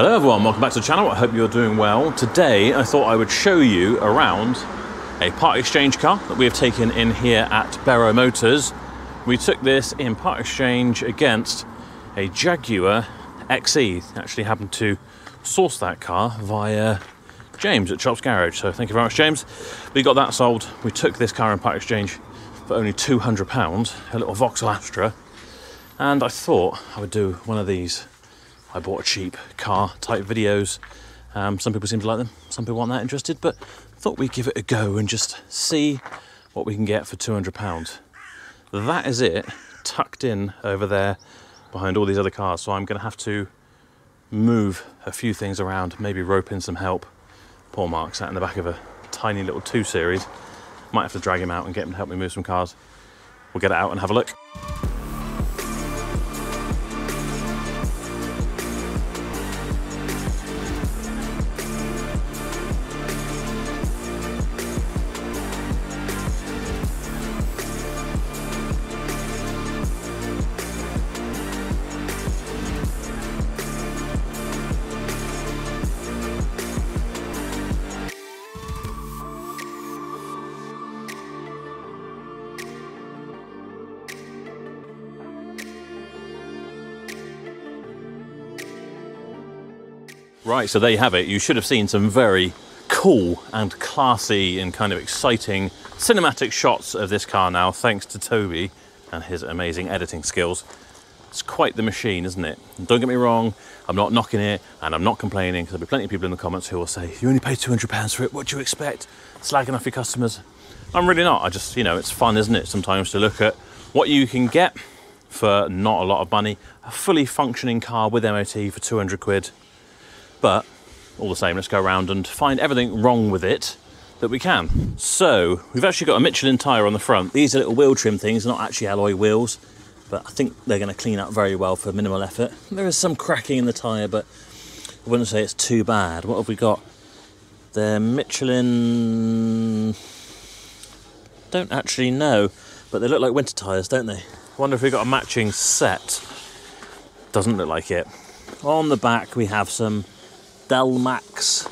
Hello everyone, welcome back to the channel. I hope you're doing well. Today I thought I would show you around a part exchange car that we have taken in here at Berrow Motors. We took this in part exchange against a Jaguar XE. Actually happened to source that car via James at Chops Garage. So thank you very much, James. We got that sold. We took this car in part exchange for only £200, a little Vauxhall Astra. And I thought I would do one of these I bought a cheap car type videos. Um, some people seem to like them, some people aren't that interested, but thought we'd give it a go and just see what we can get for £200. That is it, tucked in over there behind all these other cars. So I'm going to have to move a few things around, maybe rope in some help. Poor Mark sat in the back of a tiny little 2 Series. Might have to drag him out and get him to help me move some cars. We'll get it out and have a look. Right, so there you have it. You should have seen some very cool and classy and kind of exciting cinematic shots of this car now, thanks to Toby and his amazing editing skills. It's quite the machine, isn't it? And don't get me wrong, I'm not knocking it and I'm not complaining because there'll be plenty of people in the comments who will say, You only paid £200 for it, what do you expect? Slagging off your customers. I'm really not. I just, you know, it's fun, isn't it, sometimes to look at what you can get for not a lot of money. A fully functioning car with MOT for 200 quid but all the same, let's go around and find everything wrong with it that we can. So we've actually got a Michelin tyre on the front. These are little wheel trim things, not actually alloy wheels, but I think they're going to clean up very well for minimal effort. There is some cracking in the tyre, but I wouldn't say it's too bad. What have we got? They're Michelin. Don't actually know, but they look like winter tyres, don't they? Wonder if we've got a matching set. Doesn't look like it. On the back, we have some Delmax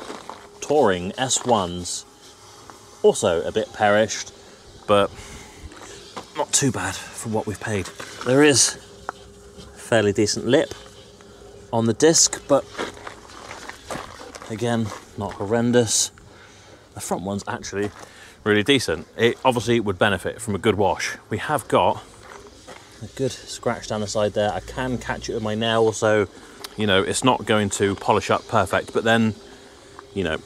Touring S1s. Also a bit perished, but not too bad for what we've paid. There is a fairly decent lip on the disc, but again, not horrendous. The front one's actually really decent. It obviously would benefit from a good wash. We have got a good scratch down the side there. I can catch it with my nail, so you know, it's not going to polish up perfect, but then, you know,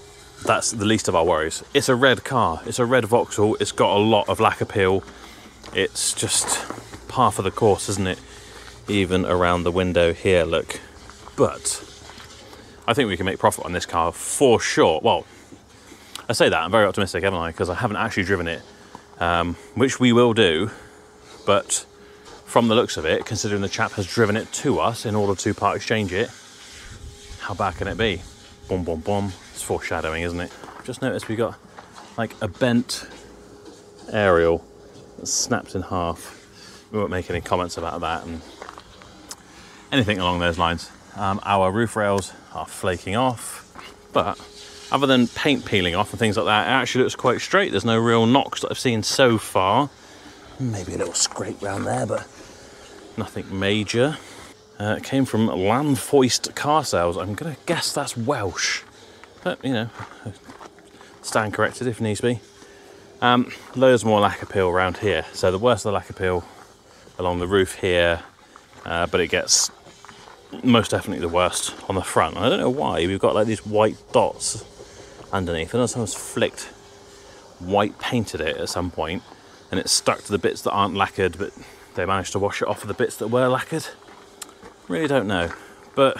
that's the least of our worries. It's a red car, it's a red Vauxhall, it's got a lot of lacquer peel. It's just par for the course, isn't it? Even around the window here, look. But I think we can make profit on this car for sure. Well, I say that, I'm very optimistic, haven't I? Because I haven't actually driven it, um, which we will do, but from the looks of it, considering the chap has driven it to us in order to part exchange it, how bad can it be? Boom, boom, boom. It's foreshadowing, isn't it? Just noticed we got like a bent aerial that snapped in half. We won't make any comments about that and anything along those lines. Um, our roof rails are flaking off, but other than paint peeling off and things like that, it actually looks quite straight. There's no real knocks that I've seen so far. Maybe a little scrape around there, but nothing major. Uh, it came from Llanfoist Car Sales. I'm going to guess that's Welsh, but you know, stand corrected if needs be. Um, loads more lacquer peel around here. So the worst of the lacquer peel along the roof here, uh, but it gets most definitely the worst on the front. I don't know why we've got like these white dots underneath. I know someone's flicked white painted it at some point, and it's stuck to the bits that aren't lacquered, but they managed to wash it off of the bits that were lacquered. Really don't know. But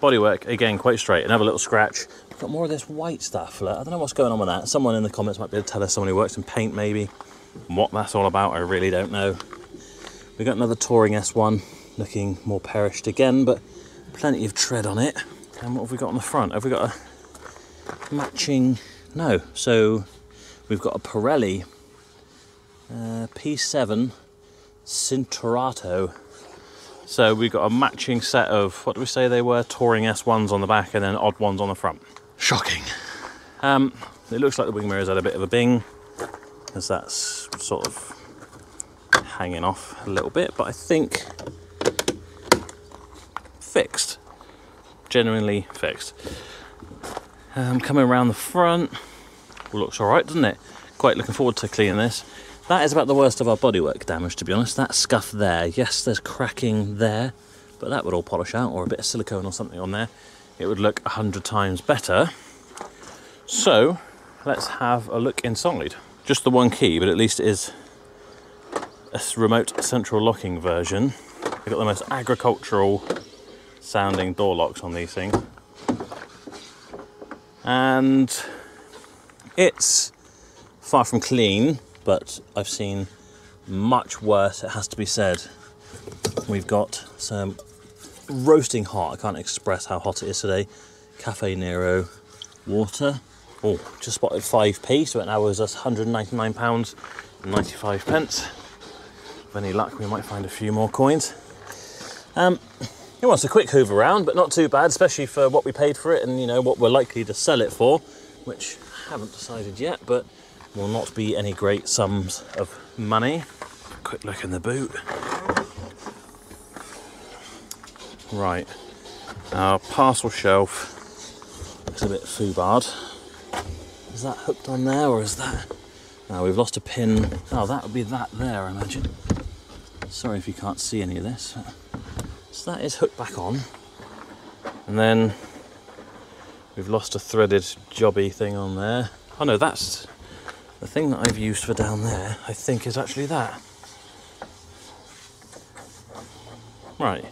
bodywork, again, quite straight. Another little scratch. We've got more of this white stuff. I don't know what's going on with that. Someone in the comments might be able to tell us, someone who works in paint maybe, what that's all about. I really don't know. We've got another Touring S1 looking more perished again, but plenty of tread on it. And what have we got on the front? Have we got a matching? No. So we've got a Pirelli uh, P7 Cinturato So we've got a matching set of, what do we say they were? Touring S1s on the back and then odd ones on the front. Shocking. Um, it looks like the wing mirrors had a bit of a bing, as that's sort of hanging off a little bit, but I think fixed. Genuinely fixed. Um, coming around the front, looks all right, doesn't it? Quite looking forward to cleaning this. That is about the worst of our bodywork damage, to be honest. That scuff there, yes, there's cracking there, but that would all polish out, or a bit of silicone or something on there. It would look a hundred times better. So, let's have a look inside. Just the one key, but at least it is a remote central locking version. They've got the most agricultural sounding door locks on these things. And it's far from clean, but I've seen much worse, it has to be said. We've got some roasting hot, I can't express how hot it is today. Caffè Nero water. Oh, just spotted 5p, so it now owes us £199 95 pence. With any luck, we might find a few more coins. Um, it wants a quick hoover around, but not too bad, especially for what we paid for it and you know what we're likely to sell it for, which I haven't decided yet, but will not be any great sums of money. Quick look in the boot. Right, our parcel shelf looks a bit foobarred. Is that hooked on there or is that? Now we've lost a pin. Oh, that would be that there, I imagine. Sorry if you can't see any of this. So that is hooked back on. And then we've lost a threaded jobby thing on there. Oh no, that's the thing that I've used for down there, I think is actually that. Right.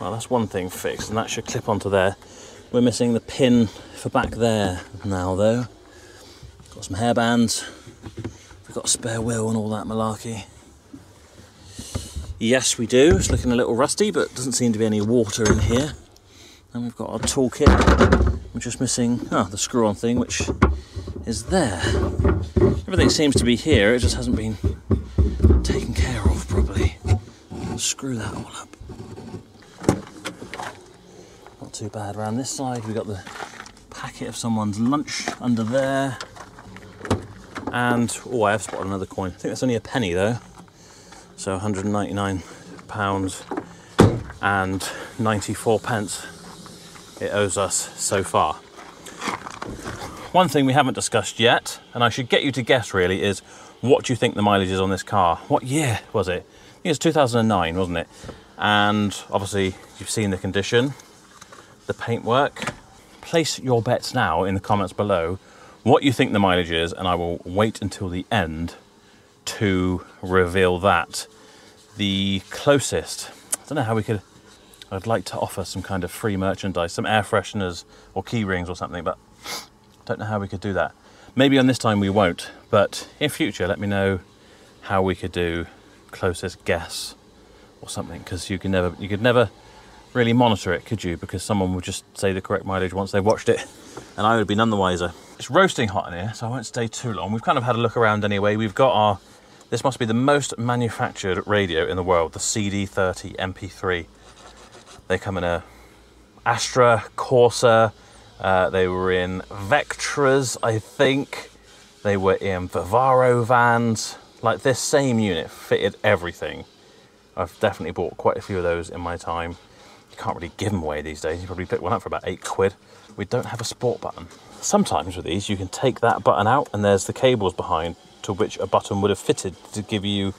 Well, that's one thing fixed, and that should clip onto there. We're missing the pin for back there now, though. Got some hairbands. We've got a spare wheel and all that malarkey. Yes, we do. It's looking a little rusty, but doesn't seem to be any water in here. And we've got our toolkit. We're just missing oh, the screw-on thing, which is there. Everything seems to be here, it just hasn't been taken care of properly. Screw that all up. Not too bad around this side. We've got the packet of someone's lunch under there. And, oh, I have spotted another coin. I think that's only a penny though. So 199 pounds and 94 pence it owes us so far. One thing we haven't discussed yet, and I should get you to guess really, is what do you think the mileage is on this car? What year was it? I think it's 2009, wasn't it? And obviously, you've seen the condition, the paintwork. Place your bets now in the comments below what you think the mileage is, and I will wait until the end to reveal that. The closest, I don't know how we could, I'd like to offer some kind of free merchandise, some air fresheners or key rings or something, but don't know how we could do that. Maybe on this time we won't, but in future, let me know how we could do closest guess or something, because you can never, you could never really monitor it, could you? Because someone would just say the correct mileage once they've watched it, and I would be none the wiser. It's roasting hot in here, so I won't stay too long. We've kind of had a look around anyway. We've got our, this must be the most manufactured radio in the world, the CD30 MP3. They come in a Astra, Corsa, uh, they were in Vectras, I think. They were in Vivaro vans. Like this same unit fitted everything. I've definitely bought quite a few of those in my time. You can't really give them away these days. You probably pick one up for about eight quid. We don't have a sport button. Sometimes with these, you can take that button out and there's the cables behind to which a button would have fitted to give you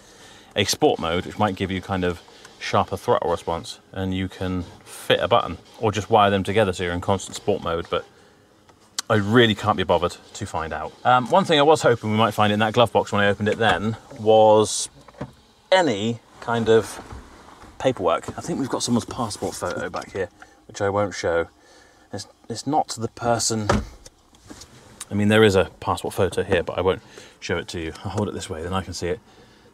a sport mode, which might give you kind of sharper throttle response and you can fit a button or just wire them together so you're in constant sport mode but I really can't be bothered to find out. Um, one thing I was hoping we might find in that glove box when I opened it then was any kind of paperwork. I think we've got someone's passport photo back here, which I won't show. It's, it's not the person, I mean there is a passport photo here, but I won't show it to you. I'll hold it this way, then I can see it.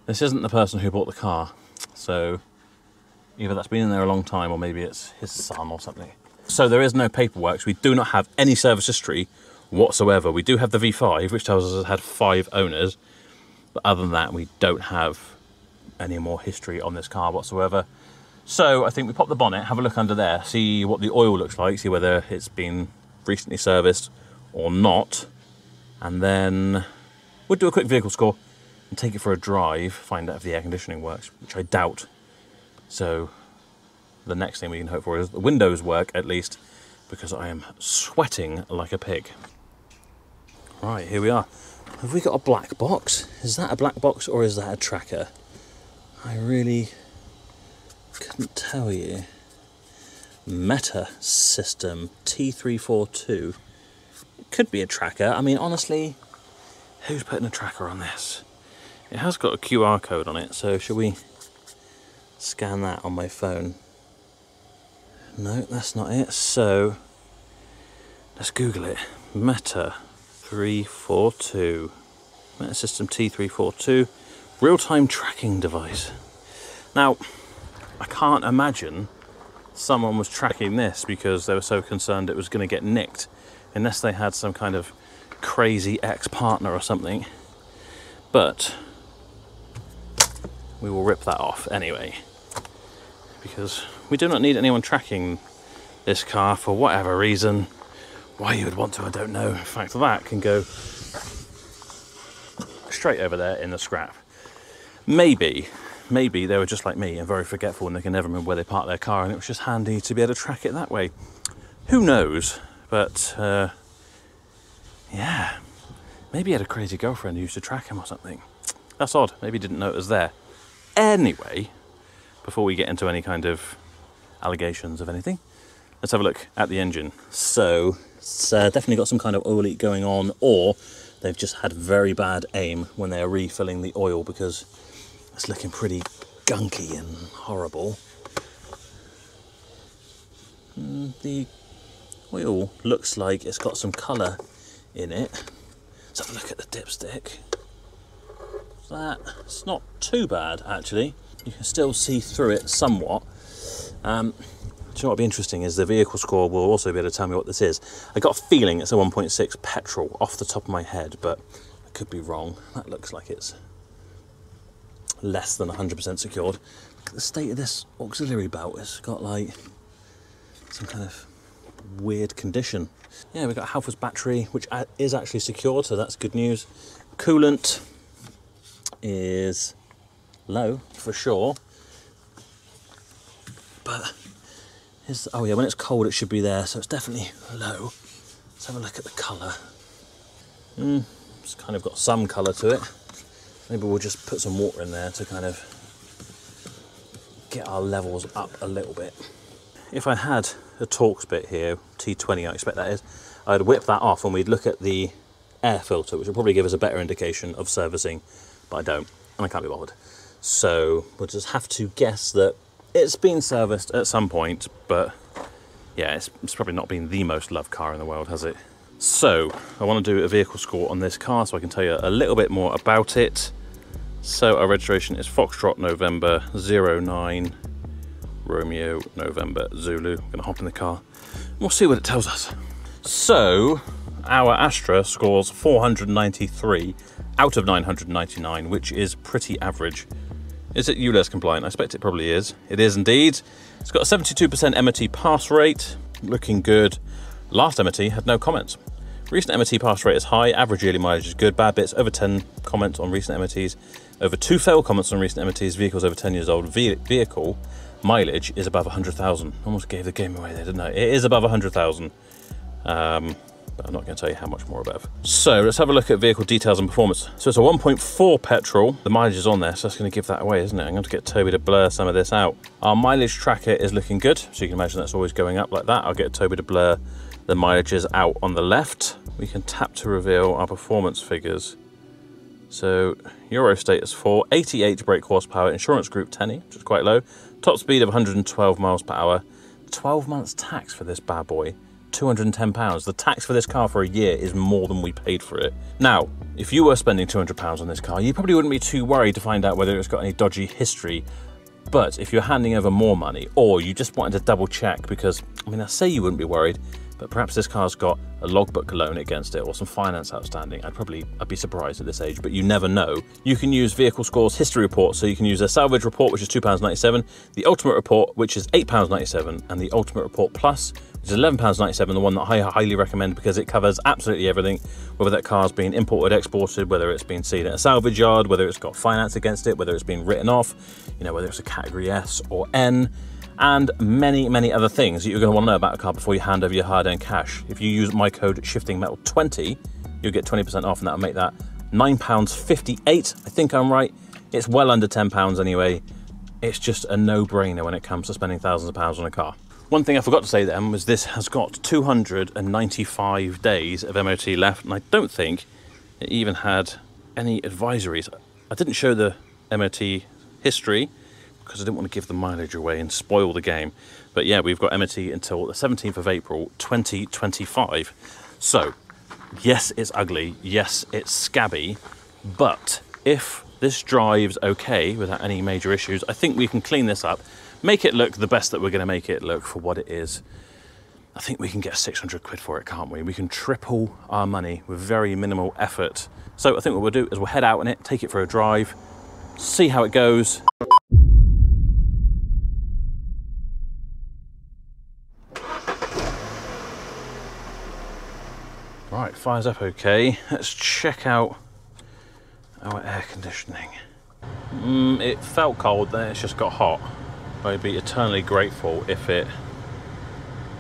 This isn't the person who bought the car, so Either that's been in there a long time or maybe it's his son or something. So there is no paperwork. So we do not have any service history whatsoever. We do have the V5, which tells us it had five owners. But other than that, we don't have any more history on this car whatsoever. So I think we pop the bonnet, have a look under there, see what the oil looks like, see whether it's been recently serviced or not. And then we'll do a quick vehicle score and take it for a drive, find out if the air conditioning works, which I doubt. So the next thing we can hope for is the windows work at least, because I am sweating like a pig. Right, here we are. Have we got a black box? Is that a black box or is that a tracker? I really couldn't tell you. Meta system T342. It could be a tracker. I mean, honestly, who's putting a tracker on this? It has got a QR code on it, so should we scan that on my phone? No, that's not it. So let's Google it. Meta 342. Meta System T342 real time tracking device. Now, I can't imagine someone was tracking this because they were so concerned it was going to get nicked, unless they had some kind of crazy ex partner or something. But we will rip that off anyway because we do not need anyone tracking this car for whatever reason. Why you would want to, I don't know. In fact, that can go straight over there in the scrap. Maybe, maybe they were just like me and very forgetful and they can never remember where they parked their car and it was just handy to be able to track it that way. Who knows? But uh, yeah, maybe he had a crazy girlfriend who used to track him or something. That's odd. Maybe he didn't know it was there. Anyway, before we get into any kind of allegations of anything, let's have a look at the engine. So it's uh, definitely got some kind of oil leak going on, or they've just had very bad aim when they are refilling the oil because it's looking pretty gunky and horrible. Mm, the oil looks like it's got some colour in it. Let's have a look at the dipstick. That it's not too bad actually. You can still see through it somewhat. Um, do you know what would be interesting is the vehicle score will also be able to tell me what this is. I got a feeling it's a 1.6 petrol off the top of my head, but I could be wrong. That looks like it's less than 100% secured. The state of this auxiliary belt has got like some kind of weird condition. Yeah, we've got Halfords battery, which is actually secured, so that's good news. Coolant is low for sure. But is oh yeah, when it's cold it should be there, so it's definitely low. Let's have a look at the colour. Mm, it's kind of got some colour to it. Maybe we'll just put some water in there to kind of get our levels up a little bit. If I had a Torx bit here, T20 I expect that is, I'd whip that off and we'd look at the air filter, which will probably give us a better indication of servicing, but I don't, and I can't be bothered. So we'll just have to guess that it's been serviced at some point, but yeah, it's, it's probably not been the most loved car in the world, has it? So I want to do a vehicle score on this car so I can tell you a little bit more about it. So our registration is Foxtrot November 09 Romeo November Zulu. I'm to hop in the car we'll see what it tells us. So our Astra scores 493 out of 999, which is pretty average. Is it ULEZ compliant? I expect it probably is. It is indeed. It's got a 72% MOT pass rate, looking good. Last MOT had no comments. Recent MOT pass rate is high, average yearly mileage is good, bad bits over 10 comments on recent MOTs, over two failed comments on recent MOTs, vehicles over 10 years old, vehicle mileage is above 100,000. Almost gave the game away there, didn't I? It is above 100,000. Um, but I'm not going to tell you how much more above. So let's have a look at vehicle details and performance. So it's a 1.4 petrol. The mileage is on there, so that's going to give that away, isn't it? I'm going to get Toby to blur some of this out. Our mileage tracker is looking good, so you can imagine that's always going up like that. I'll get Toby to blur the mileages out on the left. We can tap to reveal our performance figures. So Euro status 4, 88 brake horsepower, insurance group 10, which is quite low. Top speed of 112 miles per hour. 12 months tax for this bad boy. £210. The tax for this car for a year is more than we paid for it. Now, if you were spending £200 on this car, you probably wouldn't be too worried to find out whether it's got any dodgy history. But if you're handing over more money, or you just wanted to double check, because, I mean, I say you wouldn't be worried, But perhaps this car's got a logbook loan against it or some finance outstanding. I'd probably I'd be surprised at this age, but you never know. You can use Vehicle Score's history report, so you can use a salvage report, which is £2.97, the ultimate report, which is £8.97, and the ultimate report plus, which is £11.97, the one that I highly recommend because it covers absolutely everything, whether that car's been imported, exported, whether it's been seen at a salvage yard, whether it's got finance against it, whether it's been written off, you know, whether it's a category S or N and many, many other things that you're going to want to know about a car before you hand over your hard-earned cash. If you use my code SHIFTINGMetal20, you'll get 20% off, and that'll make that £9.58. I think I'm right. It's well under £10 anyway. It's just a no-brainer when it comes to spending thousands of pounds on a car. One thing I forgot to say then was this has got 295 days of MOT left, and I don't think it even had any advisories. I didn't show the MOT history because I didn't want to give the mileage away and spoil the game. But yeah, we've got MOT until the 17th of April 2025. So, yes, it's ugly. Yes, it's scabby. But if this drives okay without any major issues, I think we can clean this up, make it look the best that we're going to make it look for what it is. I think we can get 600 quid for it, can't we? We can triple our money with very minimal effort. So I think what we'll do is we'll head out in it, take it for a drive, see how it goes. Right, fires up okay. Let's check out our air conditioning. Mm, it felt cold, then it's just got hot. I'd be eternally grateful if it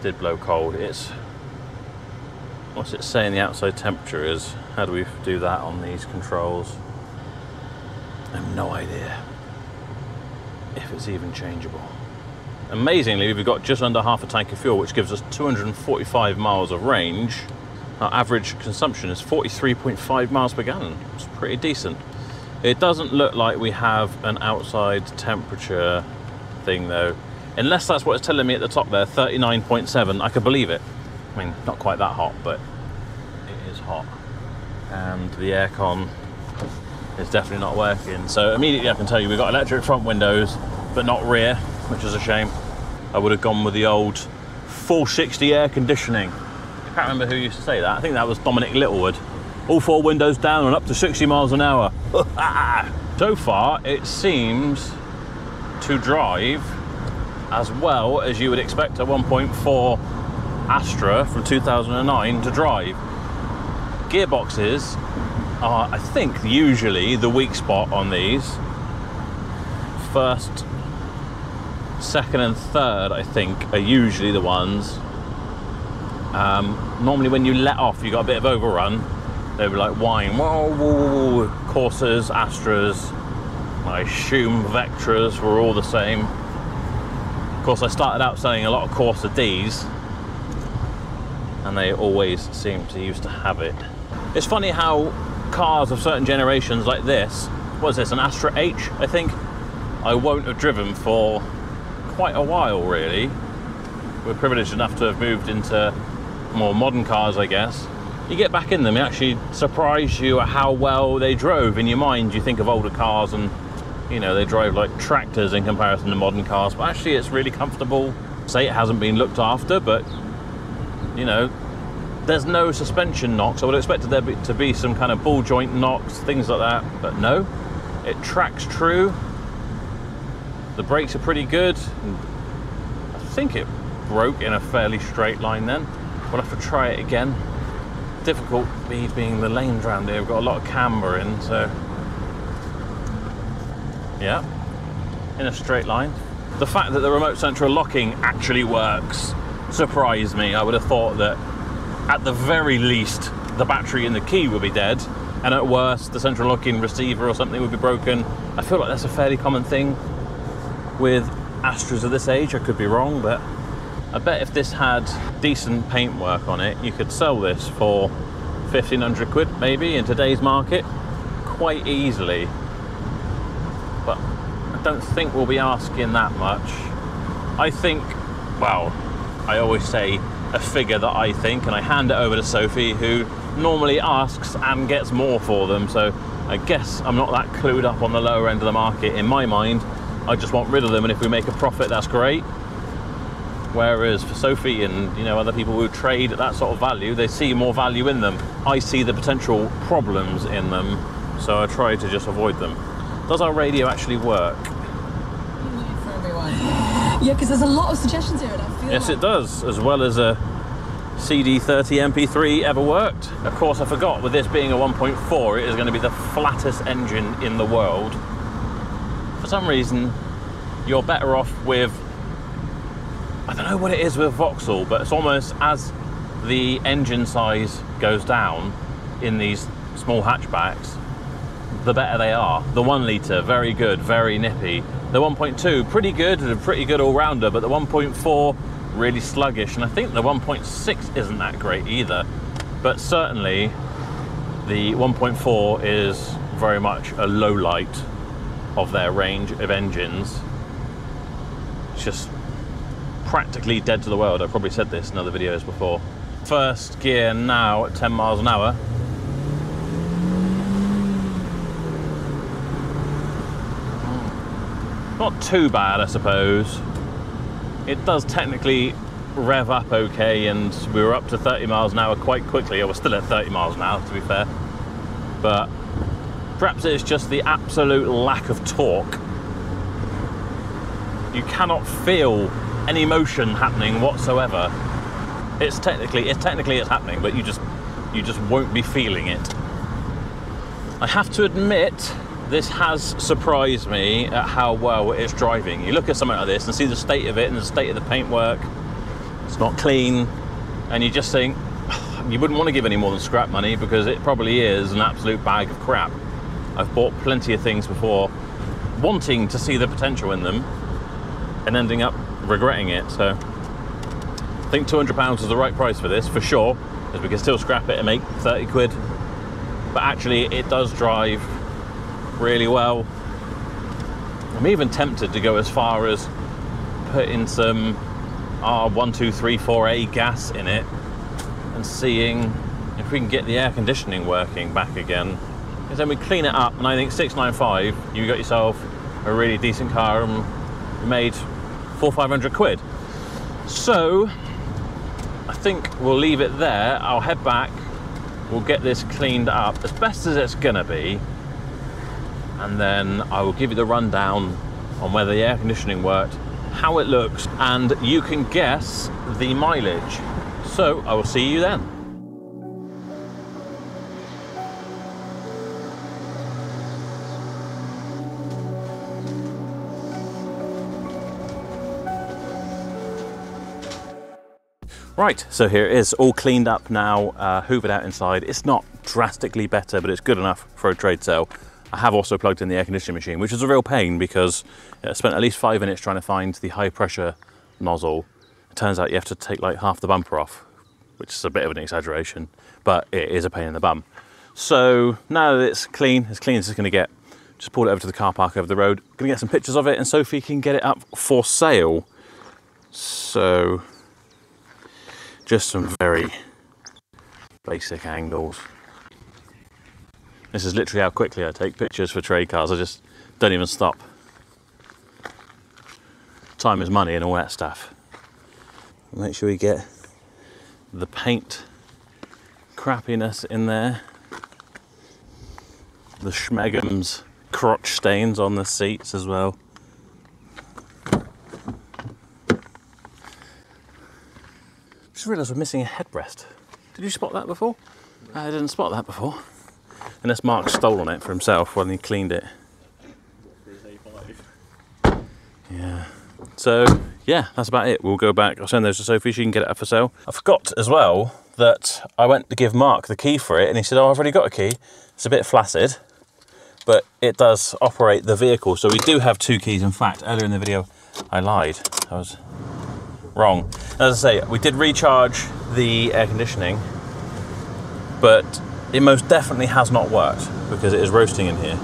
did blow cold. It's what's it saying the outside temperature is? How do we do that on these controls? I have no idea if it's even changeable. Amazingly, we've got just under half a tank of fuel, which gives us 245 miles of range our average consumption is 43.5 miles per gallon. It's pretty decent. It doesn't look like we have an outside temperature thing though. Unless that's what it's telling me at the top there, 39.7, I could believe it. I mean, not quite that hot, but it is hot. And the aircon is definitely not working. So immediately I can tell you we've got electric front windows, but not rear, which is a shame. I would have gone with the old 460 air conditioning can't remember who used to say that. I think that was Dominic Littlewood. All four windows down and up to 60 miles an hour. so far, it seems to drive as well as you would expect a 1.4 Astra from 2009 to drive. Gearboxes are, I think, usually the weak spot on these. First, second, and third, I think, are usually the ones um, normally, when you let off, you got a bit of overrun. They were like whine, whoa, whoa, whoa. Corsas, Astras, I assume Vectras were all the same. Of course, I started out selling a lot of Corsa Ds, and they always seem to used to have it. It's funny how cars of certain generations like this, what is this, an Astra H, I think, I won't have driven for quite a while, really. We're privileged enough to have moved into more modern cars, I guess, you get back in them, it actually surprise you at how well they drove. In your mind, you think of older cars and you know they drive like tractors in comparison to modern cars, but actually it's really comfortable. Say it hasn't been looked after, but you know there's no suspension knocks. I would expect there be, to be some kind of ball joint knocks, things like that, but no. It tracks true. The brakes are pretty good. I think it broke in a fairly straight line then. We'll have to try it again. Difficult being the lanes around here. We've got a lot of camber in, so yeah, in a straight line. The fact that the remote central locking actually works surprised me. I would have thought that at the very least the battery in the key would be dead, and at worst the central locking receiver or something would be broken. I feel like that's a fairly common thing with Astras of this age. I could be wrong, but I bet if this had decent paintwork on it, you could sell this for 1500 quid maybe in today's market quite easily. But I don't think we'll be asking that much. I think, well, I always say a figure that I think, and I hand it over to Sophie, who normally asks and gets more for them. So I guess I'm not that clued up on the lower end of the market in my mind. I just want rid of them, and if we make a profit, that's great. Whereas for Sophie and you know other people who trade at that sort of value, they see more value in them. I see the potential problems in them, so I try to just avoid them. Does our radio actually work? Yeah, because there's a lot of suggestions here, and I feel Yes, like it does, as well as a CD30 MP3 ever worked. Of course, I forgot with this being a 1.4, it is going to be the flattest engine in the world. For some reason, you're better off with. I don't know what it is with Vauxhall, but it's almost as the engine size goes down in these small hatchbacks, the better they are. The one litre, very good, very nippy. The 1.2, pretty good, a pretty good all rounder, but the 1.4, really sluggish. And I think the 1.6 isn't that great either. But certainly, the 1.4 is very much a low light of their range of engines. It's just practically dead to the world. I've probably said this in other videos before. First gear now at 10 miles an hour. Not too bad, I suppose. It does technically rev up okay, and we were up to 30 miles an hour quite quickly. I was still at 30 miles an hour, to be fair. But perhaps it's just the absolute lack of torque. You cannot feel any motion happening whatsoever. It's technically, it's technically it's happening, but you just, you just won't be feeling it. I have to admit, this has surprised me at how well it's driving. You look at something like this and see the state of it and the state of the paintwork. It's not clean, and you just think you wouldn't want to give any more than scrap money because it probably is an absolute bag of crap. I've bought plenty of things before, wanting to see the potential in them, and ending up regretting it. So I think £200 is the right price for this for sure, because we can still scrap it and make 30 quid. But actually, it does drive really well. I'm even tempted to go as far as putting some R1234A gas in it and seeing if we can get the air conditioning working back again. Because then we clean it up, and I think 695, you got yourself a really decent car and made four, five hundred quid. So I think we'll leave it there. I'll head back. We'll get this cleaned up as best as it's gonna be and then I will give you the rundown on whether the air conditioning worked, how it looks, and you can guess the mileage. So I will see you then. Right, so here it is, all cleaned up now, uh, hoovered out inside. It's not drastically better, but it's good enough for a trade sale. I have also plugged in the air conditioning machine, which is a real pain because I spent at least five minutes trying to find the high pressure nozzle. It turns out you have to take like half the bumper off, which is a bit of an exaggeration, but it is a pain in the bum. So now that it's clean, as clean as it's going to get, just pulled it over to the car park over the road. To get some pictures of it, and Sophie can get it up for sale. So, just some very basic angles. This is literally how quickly I take pictures for trade cars. I just don't even stop. Time is money and all that stuff. Make sure we get the paint crappiness in there. The Schmeggums crotch stains on the seats as well. Just realised we're missing a headrest. Did you spot that before? I didn't spot that before. Unless Mark stole on it for himself when he cleaned it. Yeah. So, yeah, that's about it. We'll go back. I'll send those to Sophie. She can get it up for sale. I forgot as well that I went to give Mark the key for it and he said, Oh, I've already got a key. It's a bit flaccid, but it does operate the vehicle. So we do have two keys. In fact, earlier in the video, I lied. I was wrong. As I say, we did recharge the air conditioning, but it most definitely has not worked because it is roasting in here.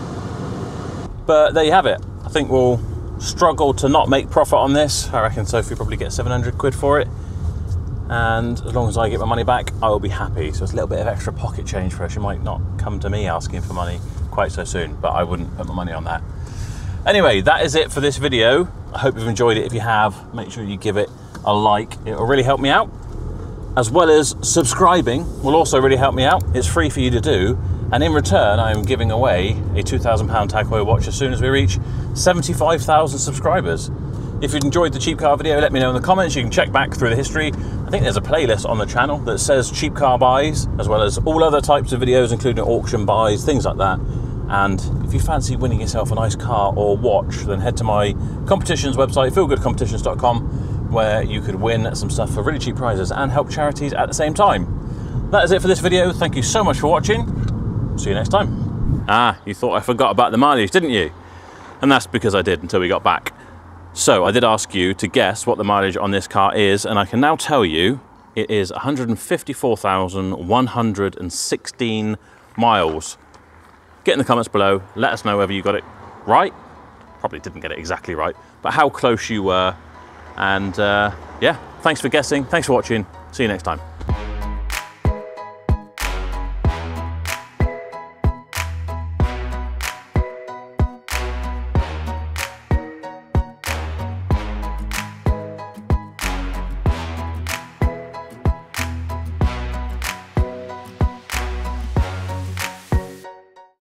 But there you have it. I think we'll struggle to not make profit on this. I reckon Sophie probably get 700 quid for it. And as long as I get my money back, I will be happy. So it's a little bit of extra pocket change for her. She might not come to me asking for money quite so soon, but I wouldn't put my money on that. Anyway, that is it for this video. I hope you've enjoyed it. If you have, make sure you give it a like. It will really help me out. As well as subscribing will also really help me out. It's free for you to do. And in return, I am giving away a £2,000 Tag Heuer watch as soon as we reach 75,000 subscribers. If you've enjoyed the cheap car video, let me know in the comments. You can check back through the history. I think there's a playlist on the channel that says cheap car buys, as well as all other types of videos, including auction buys, things like that. And if you fancy winning yourself a nice car or watch, then head to my competitions website, feelgoodcompetitions.com, where you could win some stuff for really cheap prizes and help charities at the same time. That is it for this video. Thank you so much for watching. See you next time. Ah, you thought I forgot about the mileage, didn't you? And that's because I did until we got back. So I did ask you to guess what the mileage on this car is, and I can now tell you it is 154,116 miles. Get in the comments below, let us know whether you got it right. Probably didn't get it exactly right, but how close you were. And uh, yeah, thanks for guessing, thanks for watching, see you next time.